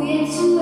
ujęciu.